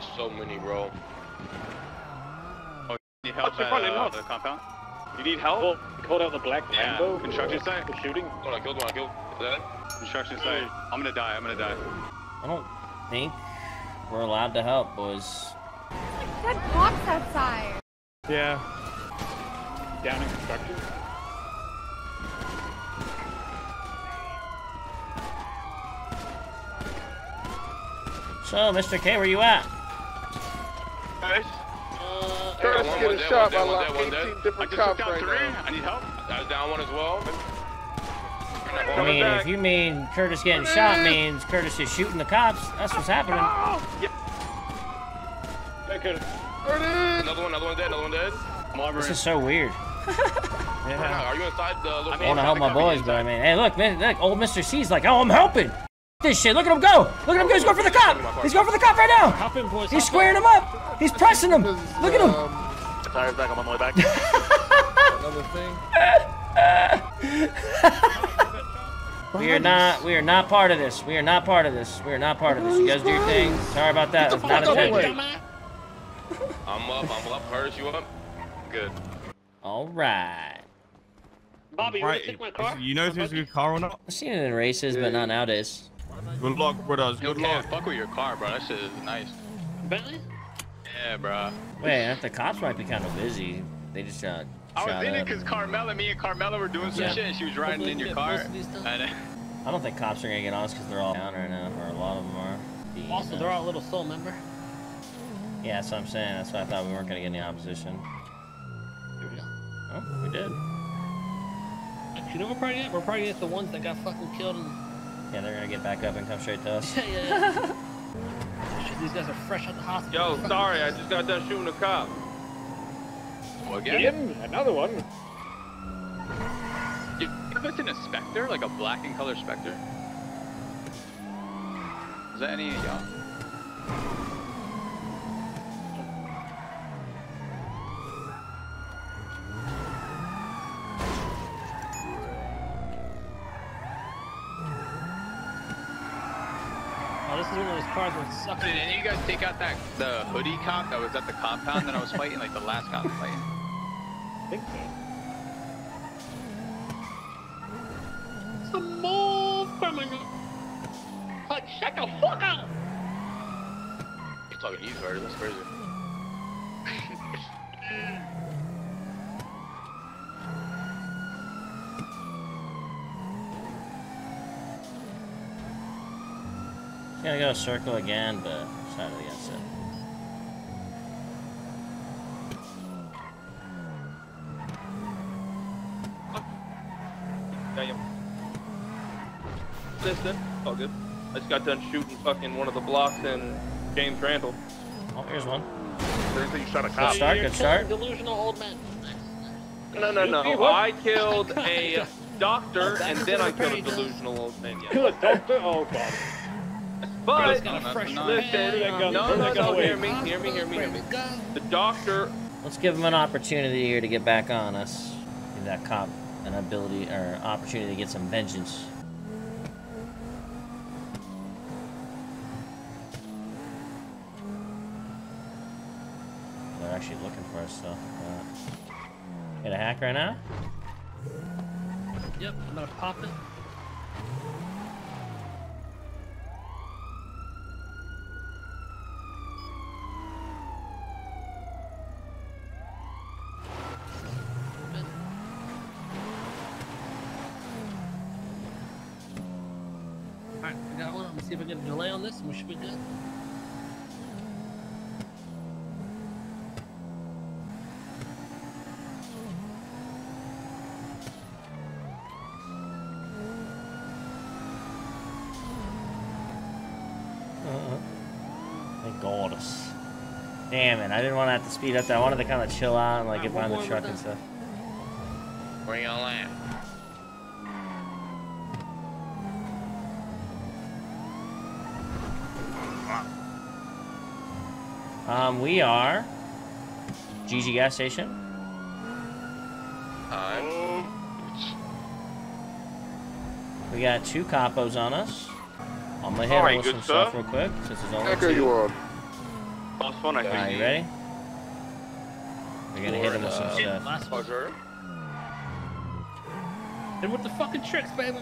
That's so many, bro. Oh, you need help What's at uh, the compound? You need help? Call, called out the black Yeah, Lambo. construction site. for shooting. Hold on, I killed one. I killed that. Construction site. I'm gonna die. I'm gonna die. I don't think we're allowed to help, boys. Dead cops outside. Yeah. Down in construction. So, Mr. K, where you at? Guys, Hey, Curtis one- getting one dead, shot one by like one 18 dead. Different cops down right three. now. I need help. That's down one as well. I mean, if you mean Curtis getting shot means Curtis is shooting the cops, that's what's happening. Oh, they could Another one, another one dead, another one dead. This is so weird. Yeah. Are you inside the little I want to help my boys, but I mean, hey, look, man, look, old Mr. C's like, oh, I'm helping. This shit, look at him go. Look at him go. He's going for the cop. He's going for the cop right now. Hop in, boys. He's squaring him up. He's pressing him. Look at him. Tires back. I'm on my way back. another thing. We are not, we are not part of this. We are not part of this. We are not part of this. You guys do your thing. Sorry about that. It's not intentional. I'm up, I'm up. Hers, you up? Good. All right. Bobby, you Right. wanna my car? You know if it's a good car or not? I've seen it in races, but not nowadays. Good luck, brothers. Yo, Good Cam, luck. fuck with your car, bro. That shit is nice. Bentley? Yeah, bro. Wait, the cops might be kind of busy. They just uh, I was in it because Carmela, me and Carmela were doing some Yeah. shit and she was riding in your car. I don't think cops are gonna get on us because they're all down right now, or a lot of them are. The, Also, uh, they're all a little soul member. Yeah, that's what I'm saying. That's why I thought we weren't gonna get any opposition. Here we go. Oh, we did. You know what we're probably at? We're probably at the ones that got fucking killed and Yeah, they're gonna get back up and come straight to us. yeah, yeah. yeah. Shit, these guys are fresh out the hospital. Yo, sorry, I just got done shooting a cop. well, again, Him? Another one. you think it's an inspector, like a black and color specter? Is that any of y'all? This is one of those cars where it sucks. Did any of you guys take out that the hoodie cop that was at the compound that I was fighting, like the last cop I fighting? Think. Some more criminal. Like, shut the fuck up! You're talking these words, that's crazy. Go circle again, but decided against it. Damn. Listen, all good. I just got done shooting fucking one of the blocks in James Randall. Oh, here's one. Seriously, you shot a Good start, good start. Delusional old man. No, no, no. I killed a doctor and then I killed a delusional old man. Kill Yeah. a doctor? Oh, God. But He's got a fresh listen, That gun- no, no, no. Hear me, hear me, hear me, hear me. The doctor Let's give him an opportunity here to get back on us. Give that cop an ability or opportunity to get some vengeance. They're actually looking for us, so. Uh, get a hack right now? Yep, I'm gonna pop it. Alright, we got one. I'm gonna see if I get a delay on this and we should be good. Uh-uh. Damn it, I didn't want to have to speed up that. I wanted to kind of chill out and like get behind the truck and stuff. Where y'all land. Um, we are GG gas station. Time. We got two capos on us. I'm gonna hit Alright, him with some stuff stuff. real quick since there's only Echo two. you on. Last one, I Alright, think. you ready? We're gonna hit him with some Uh, stuff. Last one. Roger. And with the fucking tricks, baby.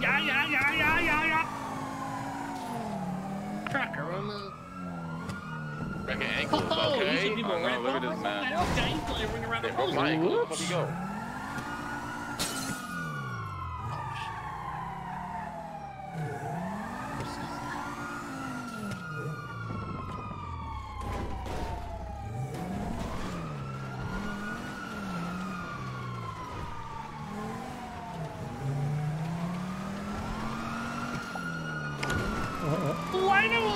Yeah, yeah, yeah, yeah, yeah, yeah. Tracker on the. Breaking ankles, Oh, you okay. see people I know, look at this man. Okay, he's playing ring around They the broke my ankle. Where the fuck he go? Why no?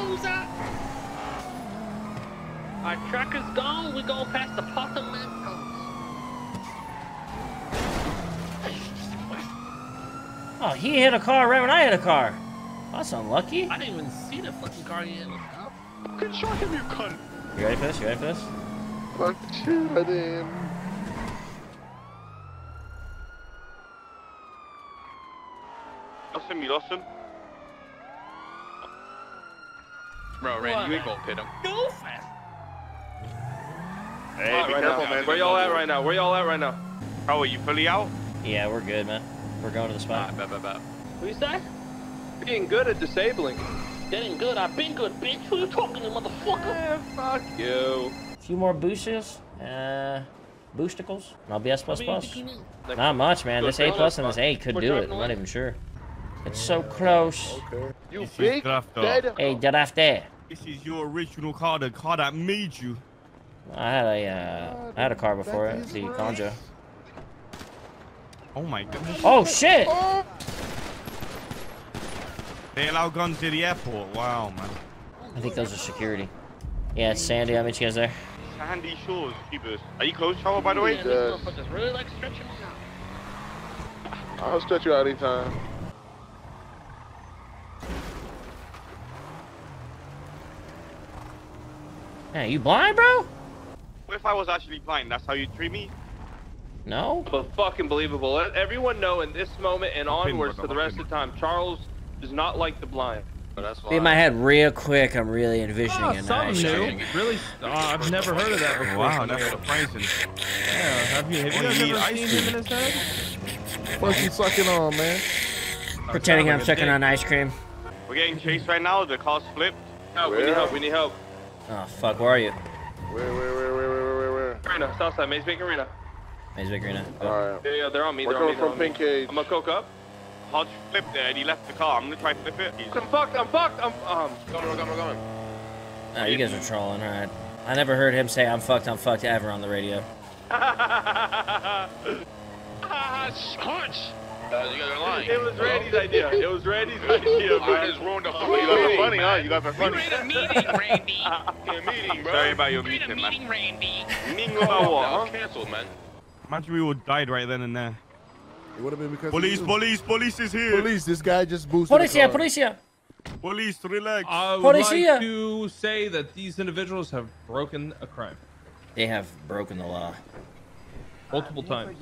Our tracker's gone. We go past the bottom man. Oh, he hit a car right when I hit a car. That's unlucky. I didn't even see the fucking car yet. What's? Fucking shot him, you cunt. You ready for this? You ready for this? Fuck shit, I did. Lost him, you lost him. Bro, Randy, you ain't gonna pit him. Go fast. Hey, Alright, be right careful, now. man. Where y'all at right now? Where y'all at right now? How are you fully out? Yeah, we're good, man. We're going to the spot. Alright, bet, bet, bet. What you say? Being good at disabling. That ain't good. I've been good, bitch. Who you talking to, motherfucker? Eh, fuck you. A few more boosters. Uh, boosticles. And I'll be S plus I mean, plus. you know. Not much, man. This A drop plus it. and this A could do it. I'm not even sure. It's so close. You This is big, Grafter. dead. Hey, get off there. This is your original car, the car that made you. I had a, uh, I had a car before it, the Conjo. Oh my goodness. Oh shit! They allow guns at the airport. Wow, man. I think those are security. Yeah, it's Sandy. I'll meet you guys there. Sandy Shores, Jeepers. Are you close, Shower, by the way? Yeah, Yes. these motherfuckers really like stretching me out. I'll stretch you out anytime. Yeah, you blind, bro? What if I was actually blind? That's how you treat me? No. But fucking believable. Let everyone know in this moment and Hop in, onwards brother, for the rest of the time, Charles does not like the blind. But that's why. In my head, real quick, I'm really envisioning ah, Oh, a something nice new. Really? Oh, I've never heard of that before. Wow, that's surprising. Yeah, have you, have you What, guys ever ice seen cream? him in his head? What you sucking on, man? Pretending I'm like a sucking on ice cream. We're getting chased right now. The car's flipped. Help, we need help. We need help. Oh fuck, where are you? Where, where, where, where, where, where, where? Arena, Southside, Maze Bank Arena. Maze Bank Arena. Go. Alright. Yeah, yeah, they're on me. We're They're on me. coming They're from on me. Pink Cage. I'm gonna coke up. Hodge flipped it and he left the car. I'm gonna try to flip it. I'm fucked. I'm fucked. I'm um. Going, we're going, we're going. Oh, you guys are trolling, alright. I never heard him say I'm fucked, I'm fucked ever on the radio. Ah, hunch! Uh, you guys are lying. it was Randy's idea. It was Randy's idea, I bro. just ruined the You fucking guys are meeting. funny, huh? You guys are funny. a meeting, Randy. Fucking meeting, bro. Sorry about your We're a meeting, man. meeting, Randy. Meeting Oh, about what, huh? canceled, man. Imagine we all died right then and there. It would have been because Police, police, police is here. Police, this guy just boosted the Policia, car. policia! Police, relax. I would Policia. like to say that these individuals have broken a crime They have broken the law. multiple times.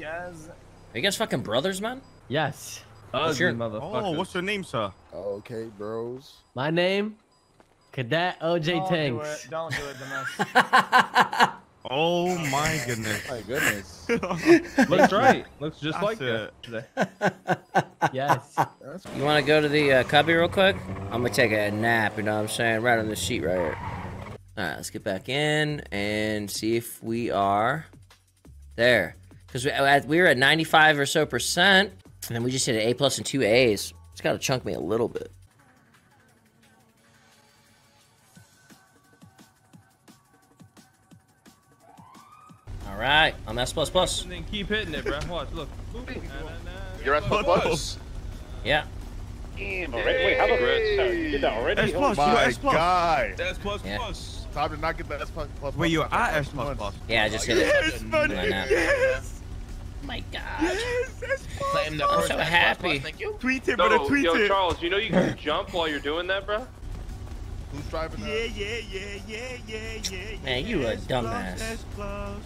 Are you guys fucking brothers, man? Yes. Ugly your- motherfuckers. oh, what's your name, sir? Okay, bros. My name, Cadet OJ Tanks. Don't do it, Dinesh. Oh my goodness. My goodness. Looks right. Looks just That's like it. that. Yes. That's You wanna go to the uh, cubby real quick? I'm gonna take a nap, you know what I'm saying? Right on the sheet right here. Alright, let's get back in and see if we are there. Because we, uh, we were at 95 or so percent, and then we just hit an A plus and two A's. It's gotta chunk me a little bit. Alright, I'm S plus plus. And then keep hitting it, bro. Watch, look. Boop. You're at the plus. Yeah. Damn, already? Wait, how the sorry, you did that already? S plus, you My got S plus. God. S plus Yeah. plus. Time to not get that S plus. plus Wait, you're at S plus plus Yeah, I just hit it. Yes, man. Why not? Yes. My god. Yes, S plus. The I'm first so S++, happy. Thank you. Tweet it, brother. No, Tweet yo, it. Charles, you know you can jump while you're doing that, bro? Who's driving Yeah, that? yeah, yeah, yeah, yeah, yeah. Man, you a dumbass. S plus.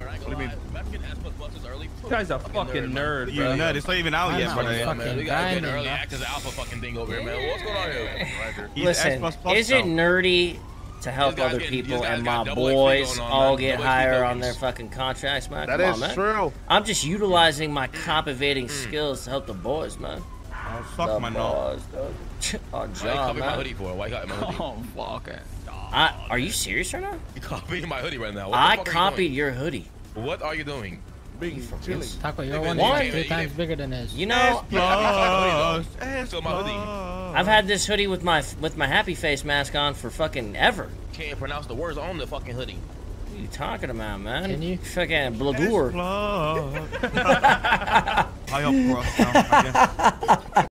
What do you mean? Getting S plus plus is early. This guy's a fucking nerd, You bro. nut. It's not even out I'm yet, not brother. fucking Man, we gotta get grinding, early bro. access alpha fucking thing over here, man. What's going on here? Listen, plus plus is it nerdy to help other getting- people and my boys on, all man. get Double higher on their fucking contracts, man? That Come is on, man. true. I'm just utilizing my captivating skills to help the boys, man. Oh, suck the my nut. boys, dog. Oh, Why you John, copying my man. hoodie for? Why you got my hoodie? Oh, fuck it. I, are you serious right now? You copying my hoodie right now. What the I fuck are you copied your hoodie. What are you doing? Being chilly. Taco, your one What? is three times bigger than his. You S know, plus. S Still my hoodie. plus. I've had this hoodie with my with my happy face mask on for fucking ever. Can't pronounce the words on the fucking hoodie. What are you talking about, man? Can you? Fucking S Blagour. plus. High up, bro. I guess.